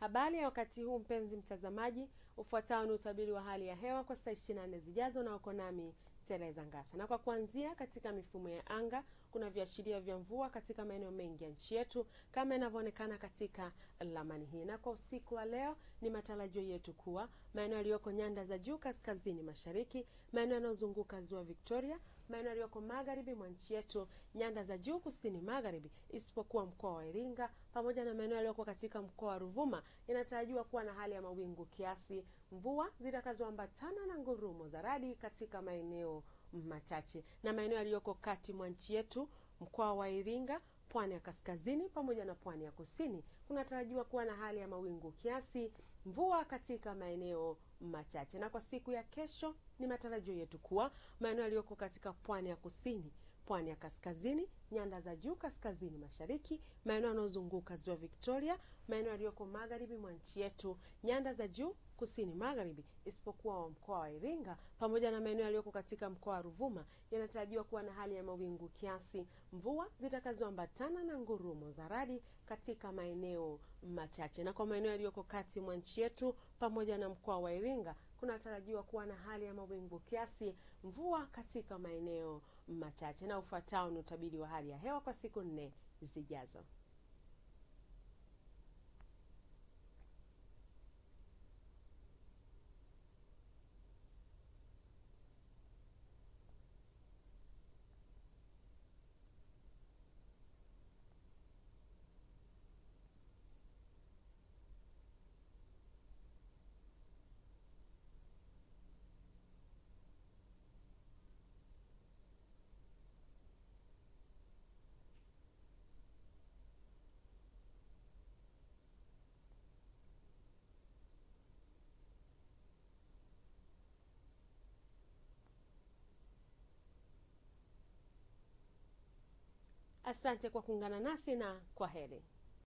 Habari ya wakati huu mpenzi mtazamaji, ufuatao ni utabiri wa hali ya hewa kwa saa 24 zijazo, na uko nami Tereza Ngasa. Na kwa kuanzia, katika mifumo ya anga kuna viashiria vya mvua katika maeneo mengi ya nchi yetu kama inavyoonekana katika ramani hii. Na kwa usiku wa leo, ni matarajio yetu kuwa maeneo yaliyoko nyanda za juu kaskazini mashariki, maeneo yanayozunguka ziwa Victoria, maeneo yaliyoko magharibi mwa nchi yetu, nyanda za juu kusini magharibi, isipokuwa mkoa wa Iringa pamoja na maeneo yaliyoko katika mkoa wa Ruvuma, inatarajiwa kuwa na hali ya mawingu kiasi, mvua zitakazoambatana na ngurumo za radi katika maeneo machache, na maeneo yaliyoko kati mwa nchi yetu, mkoa wa Iringa pwani ya kaskazini pamoja na pwani ya kusini kunatarajiwa kuwa na hali ya mawingu kiasi, mvua katika maeneo machache. Na kwa siku ya kesho, ni matarajio yetu kuwa maeneo yaliyoko katika pwani ya kusini, pwani ya kaskazini, nyanda za juu kaskazini mashariki, maeneo yanayozunguka ziwa Victoria, maeneo yaliyoko magharibi mwa nchi yetu, nyanda za juu kusini magharibi, isipokuwa wa mkoa wa Iringa pamoja na maeneo yaliyoko katika mkoa wa Ruvuma yanatarajiwa kuwa na hali ya mawingu kiasi, mvua zitakazoambatana na ngurumo za radi katika maeneo machache. Na kwa maeneo yaliyoko kati mwa nchi yetu pamoja na mkoa wa Iringa kunatarajiwa kuwa na hali ya mawingu kiasi, mvua katika maeneo machache. Na ufuatao ni utabiri wa hali ya hewa kwa siku nne zijazo. Asante kwa kuungana nasi na kwa heri.